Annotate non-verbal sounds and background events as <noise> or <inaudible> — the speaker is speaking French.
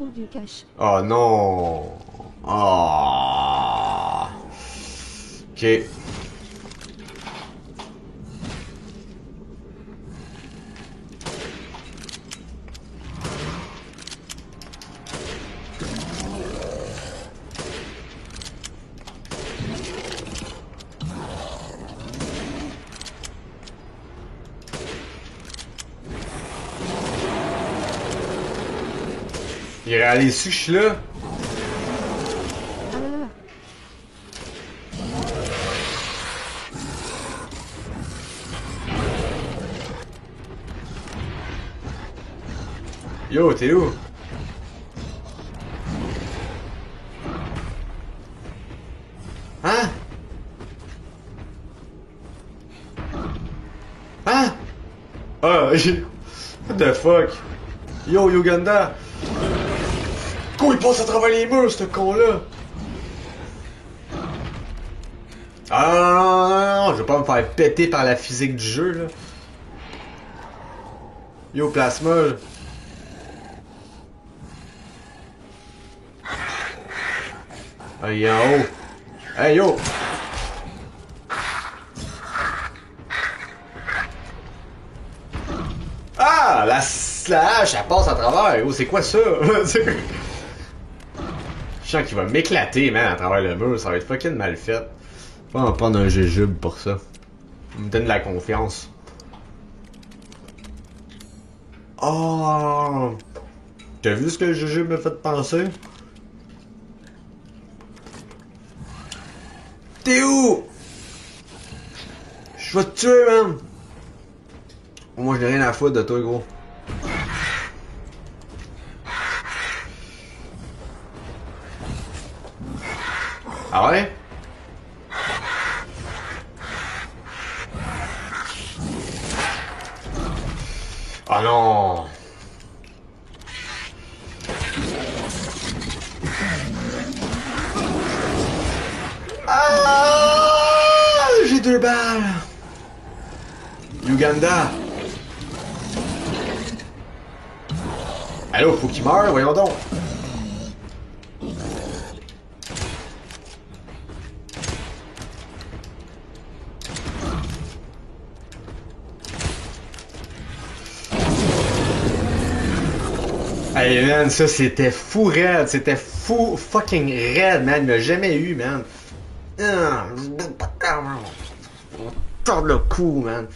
pour du cash. Oh non. Oh. Ok. Il réalise su que je là. Yo, t'es où? Hein? Hein? Ah, j'ai... <laughs> What the fuck? Yo, Uganda! Quoi, il passe à travers les murs, ce con-là? Ah, non, je vais pas me faire péter par la physique du jeu, là. Yo, Plasma. Ah, il est. Hey, yo! Ah! La, la hache, elle passe à travers. Oh, c'est quoi ça? <laughs> je sens qu'il va m'éclater, man, à travers le mur. Ça va être fucking mal fait. Faut en prendre un jujube pour ça. Il me donne de la confiance. Oh! T'as vu ce que le jujube m'a fait penser? T'es où? Je vais te tuer, man! Moi, je n'ai rien à foutre de toi, gros. Ah ouais? Ah non! Ah! J'ai deux balles! Uganda! Allô, faut qu'il meure, voyons donc! Hey man, ça c'était fou raide, c'était fou fucking raide, man, il m'a jamais eu, man. Ah, Tord le cou, man.